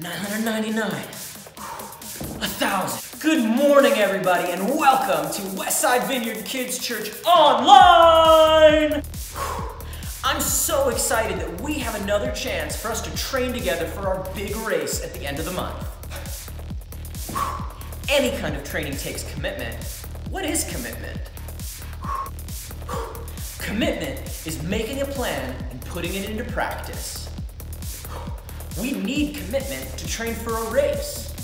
999. A thousand. Good morning, everybody, and welcome to Westside Vineyard Kids Church Online! I'm so excited that we have another chance for us to train together for our big race at the end of the month. Any kind of training takes commitment. What is commitment? Commitment is making a plan and putting it into practice. We need commitment to train for a race.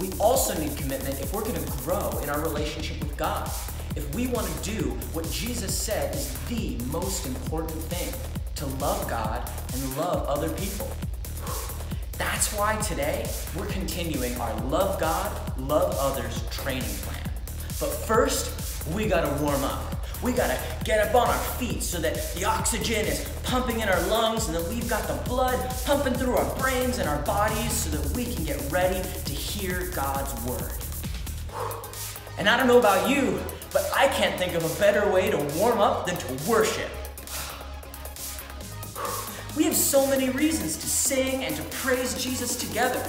We also need commitment if we're going to grow in our relationship with God. If we want to do what Jesus said is the most important thing to love God and love other people. That's why today we're continuing our Love God, Love Others training plan. But first, we gotta warm up. We gotta get up on our feet so that the oxygen is pumping in our lungs and that we've got the blood pumping through our brains and our bodies so that we can get ready to hear God's word. And I don't know about you, but I can't think of a better way to warm up than to worship. We have so many reasons to sing and to praise Jesus together.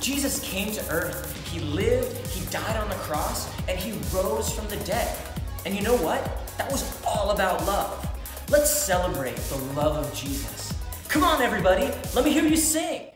Jesus came to earth, he lived, he died on the cross, and he rose from the dead. And you know what? That was all about love. Let's celebrate the love of Jesus. Come on, everybody, let me hear you sing.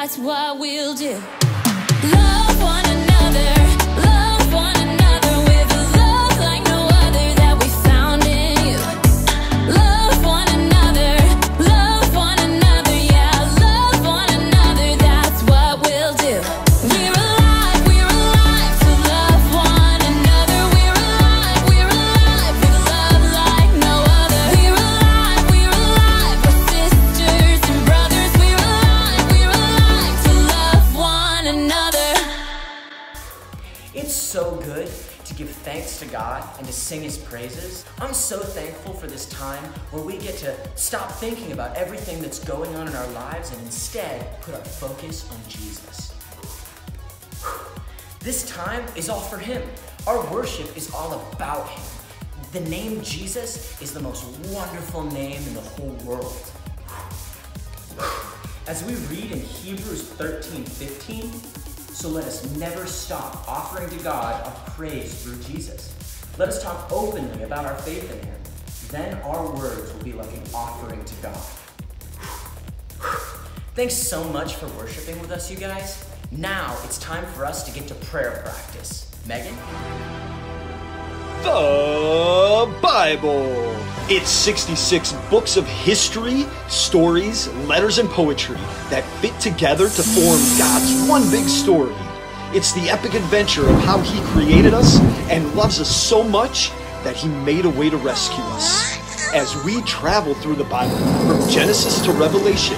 That's what we'll do. It's so good to give thanks to God and to sing His praises. I'm so thankful for this time where we get to stop thinking about everything that's going on in our lives and instead put our focus on Jesus. This time is all for Him. Our worship is all about Him. The name Jesus is the most wonderful name in the whole world. As we read in Hebrews 13 15, so let us never stop offering to God a praise through Jesus. Let us talk openly about our faith in Him. Then our words will be like an offering to God. Thanks so much for worshiping with us, you guys. Now it's time for us to get to prayer practice. Megan? The Bible It's 66 books of history, stories, letters, and poetry that fit together to form God's one big story. It's the epic adventure of how He created us and loves us so much that He made a way to rescue us. As we travel through the Bible, from Genesis to Revelation,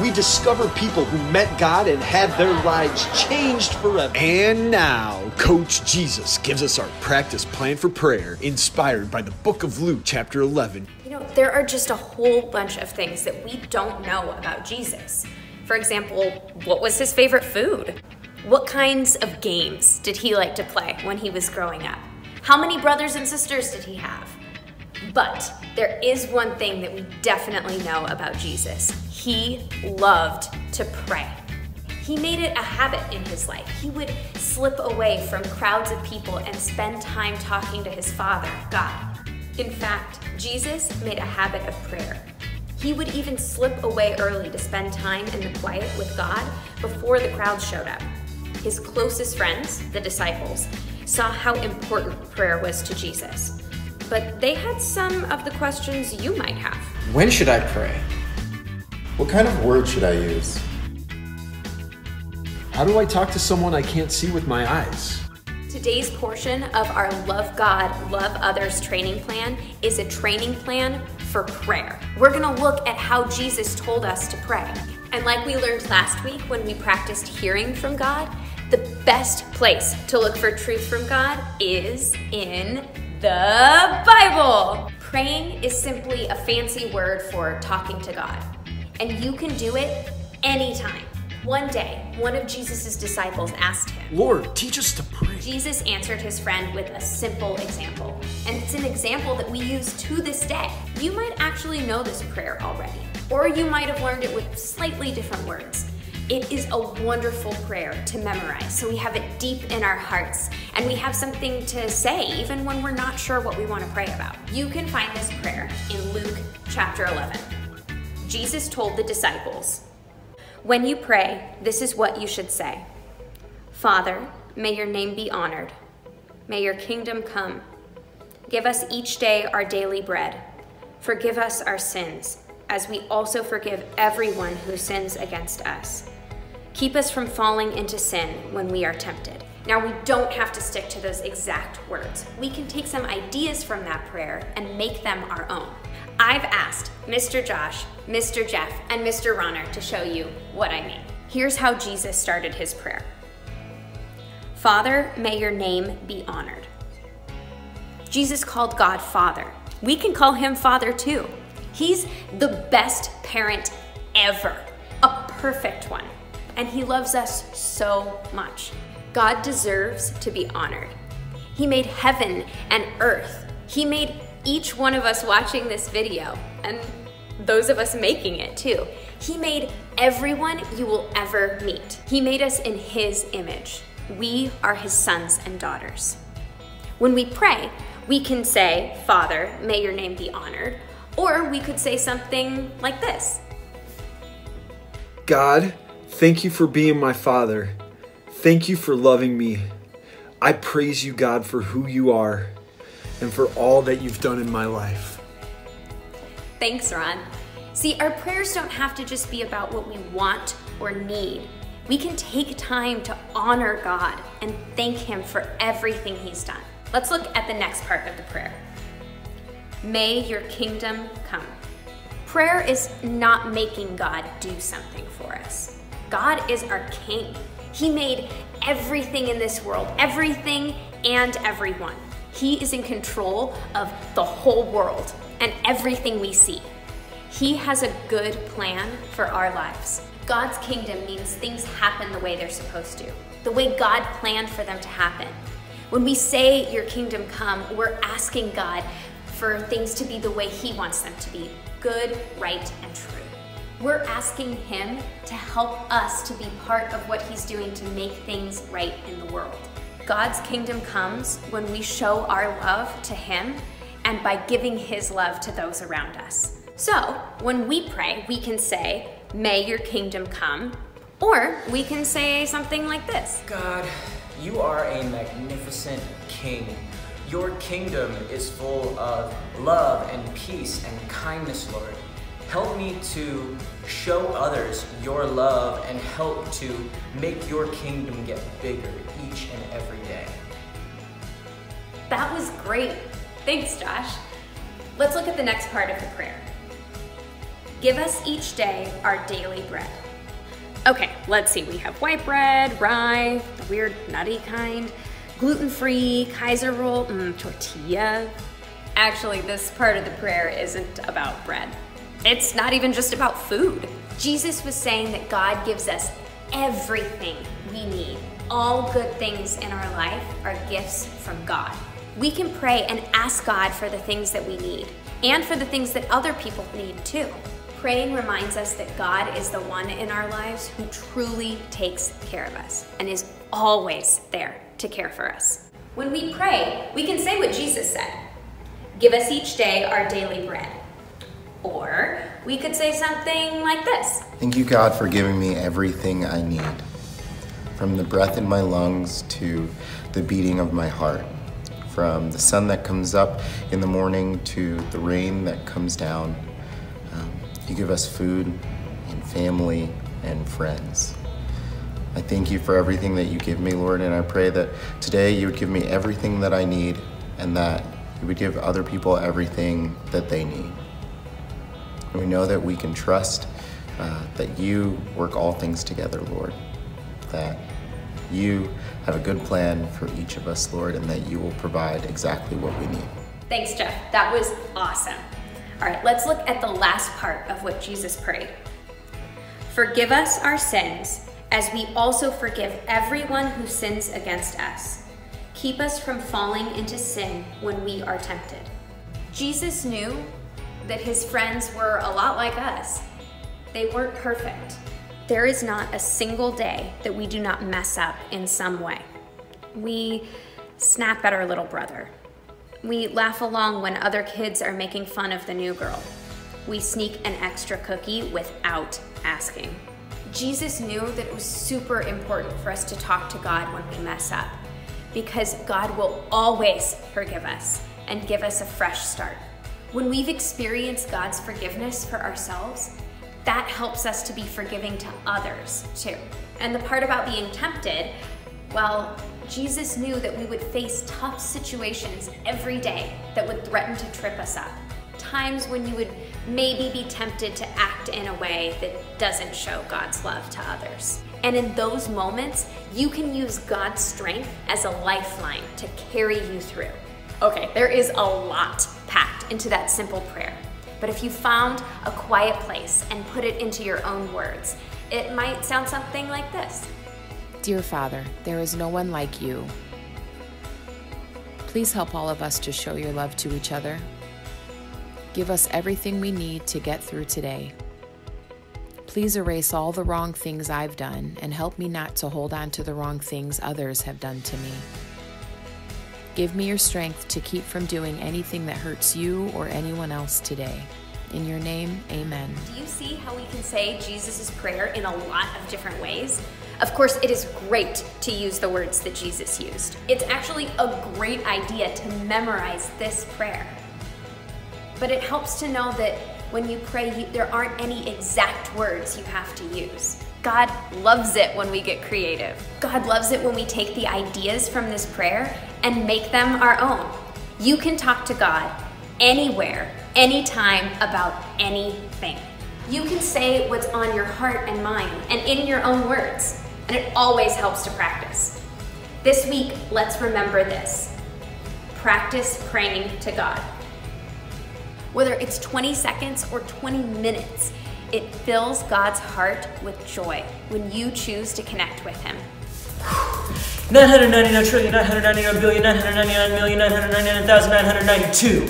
we discover people who met God and had their lives changed forever. And now, Coach Jesus gives us our practice plan for prayer, inspired by the book of Luke, chapter 11. You know, there are just a whole bunch of things that we don't know about Jesus. For example, what was his favorite food? What kinds of games did he like to play when he was growing up? How many brothers and sisters did he have? But there is one thing that we definitely know about Jesus. He loved to pray. He made it a habit in his life. He would slip away from crowds of people and spend time talking to his Father, God. In fact, Jesus made a habit of prayer. He would even slip away early to spend time in the quiet with God before the crowds showed up. His closest friends, the disciples, saw how important prayer was to Jesus. But they had some of the questions you might have. When should I pray? What kind of word should I use? How do I talk to someone I can't see with my eyes? Today's portion of our Love God, Love Others training plan is a training plan for prayer. We're gonna look at how Jesus told us to pray. And like we learned last week when we practiced hearing from God, the best place to look for truth from God is in the Bible. Praying is simply a fancy word for talking to God, and you can do it anytime. One day, one of Jesus' disciples asked him, Lord, teach us to pray. Jesus answered his friend with a simple example. And it's an example that we use to this day. You might actually know this prayer already, or you might have learned it with slightly different words. It is a wonderful prayer to memorize, so we have it deep in our hearts, and we have something to say even when we're not sure what we want to pray about. You can find this prayer in Luke chapter 11. Jesus told the disciples, When you pray, this is what you should say. Father, may your name be honored. May your kingdom come. Give us each day our daily bread. Forgive us our sins, as we also forgive everyone who sins against us. Keep us from falling into sin when we are tempted. Now, we don't have to stick to those exact words. We can take some ideas from that prayer and make them our own. I've asked Mr. Josh, Mr. Jeff, and Mr. Ronner to show you what I mean. Here's how Jesus started his prayer Father, may your name be honored. Jesus called God Father. We can call him Father too. He's the best parent ever, a perfect one. And he loves us so much. God deserves to be honored. He made heaven and earth. He made each one of us watching this video and those of us making it too. He made everyone you will ever meet. He made us in His image. We are His sons and daughters. When we pray, we can say, Father, may your name be honored, or we could say something like this God, thank you for being my father. Thank you for loving me. I praise you, God, for who you are and for all that you've done in my life. Thanks, Ron. See, our prayers don't have to just be about what we want or need. We can take time to honor God and thank Him for everything He's done. Let's look at the next part of the prayer. May your kingdom come. Prayer is not making God do something for us. God is our king. He made everything in this world, everything and everyone. He is in control of the whole world and everything we see. He has a good plan for our lives. God's kingdom means things happen the way they're supposed to, the way God planned for them to happen. When we say, Your kingdom come, we're asking God for things to be the way He wants them to be good, right, and true. We're asking Him to help us to be part of what He's doing to make things right in the world. God's kingdom comes when we show our love to Him and by giving His love to those around us. So, when we pray, we can say, May your kingdom come, or we can say something like this God, you are a magnificent king Your kingdom is full of love and peace and kindness, Lord. Help me to show others your love and help to make your kingdom get bigger each and every day. That was great. Thanks, Josh. Let's look at the next part of the prayer. Give us each day our daily bread. Okay, let's see. We have white bread, rye, the weird nutty kind, gluten free, Kaiser roll, mm, tortilla. Actually, this part of the prayer isn't about bread. It's not even just about food. Jesus was saying that God gives us everything we need. All good things in our life are gifts from God. We can pray and ask God for the things that we need and for the things that other people need too. Praying reminds us that God is the one in our lives who truly takes care of us and is always there to care for us. When we pray, we can say what Jesus said Give us each day our daily bread. Or we could say something like this Thank you, God, for giving me everything I need. From the breath in my lungs to the beating of my heart. From the sun that comes up in the morning to the rain that comes down. Um, you give us food and family and friends. I thank you for everything that you give me, Lord, and I pray that today you would give me everything that I need and that you would give other people everything that they need. And we know that we can trust uh, that you work all things together, Lord. That you have a good plan for each of us, Lord, and that you will provide exactly what we need. Thanks, Jeff. That was awesome. All right, let's look at the last part of what Jesus prayed. Forgive us our sins as we also forgive everyone who sins against us. Keep us from falling into sin when we are tempted. Jesus knew that his friends were a lot like us. They weren't perfect. There is not a single day that we do not mess up in some way. We snap at our little brother. We laugh along when other kids are making fun of the new girl. We sneak an extra cookie without asking. Jesus knew that it was super important for us to talk to God when we mess up because God will always forgive us and give us a fresh start. When we've experienced God's forgiveness for ourselves, that helps us to be forgiving to others too. And the part about being tempted, well, Jesus knew that we would face tough situations every day that would threaten to trip us up. Times when you would maybe be tempted to act in a way that doesn't show God's love to others. And in those moments, you can use God's strength as a lifeline to carry you through. Okay, there is a lot packed into that simple prayer. But if you found a quiet place and put it into your own words, it might sound something like this. Dear Father, there is no one like you. Please help all of us to show your love to each other. Give us everything we need to get through today. Please erase all the wrong things I've done and help me not to hold on to the wrong things others have done to me. Give me your strength to keep from doing anything that hurts you or anyone else today. In your name, amen. Do you see how we can say Jesus' prayer in a lot of different ways? Of course, it is great to use the words that Jesus used. It's actually a great idea to memorize this prayer. But it helps to know that when you pray, you, there aren't any exact words you have to use. God loves it when we get creative. God loves it when we take the ideas from this prayer and make them our own. You can talk to God anywhere, anytime about anything. You can say what's on your heart and mind and in your own words, and it always helps to practice. This week, let's remember this practice praying to God. Whether it's 20 seconds or 20 minutes, it fills God's heart with joy when you choose to connect with Him. 999 trillion, 999 billion, 999 million, 999,992.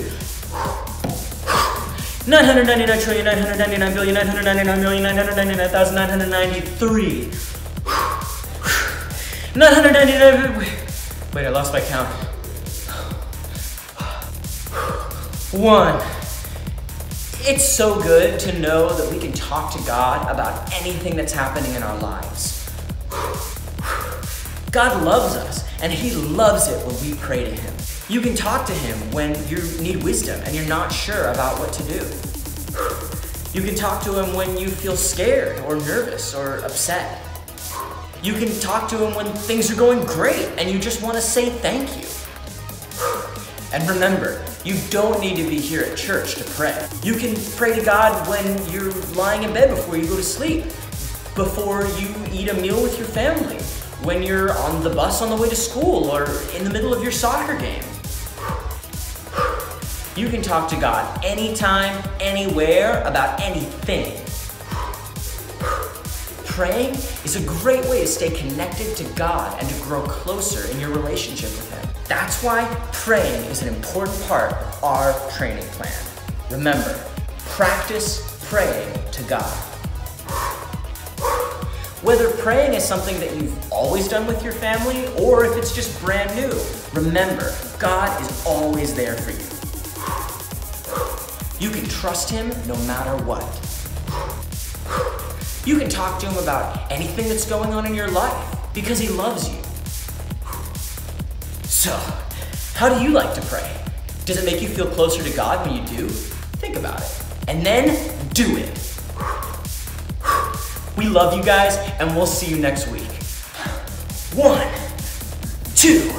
999 trillion, 999 billion, 999 million, 999,993. 999. Wait, I lost my count. One. It's so good to know that we can talk to God about anything that's happening in our lives. God loves us, and He loves it when we pray to Him. You can talk to him when you need wisdom and you're not sure about what to do. You can talk to him when you feel scared or nervous or upset. You can talk to him when things are going great and you just want to say thank you. And remember, you don't need to be here at church to pray. You can pray to God when you're lying in bed before you go to sleep, before you eat a meal with your family, when you're on the bus on the way to school, or in the middle of your soccer game. You can talk to God anytime, anywhere, about anything. Praying is a great way to stay connected to God and to grow closer in your relationship with Him. That's why praying is an important part of our training plan. Remember, practice praying to God. Whether praying is something that you've always done with your family or if it's just brand new, remember, God is always there for you. You can trust Him no matter what. You can talk to Him about anything that's going on in your life because He loves you. So, how do you like to pray? Does it make you feel closer to God when you do? Think about it. And then do it. We love you guys, and we'll see you next week. One, two,